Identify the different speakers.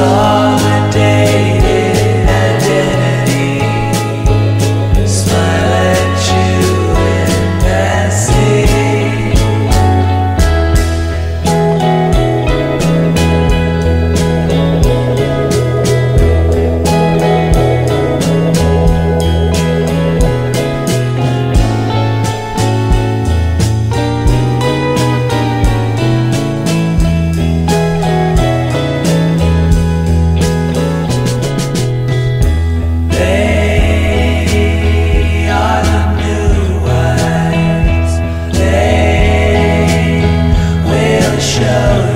Speaker 1: song. show.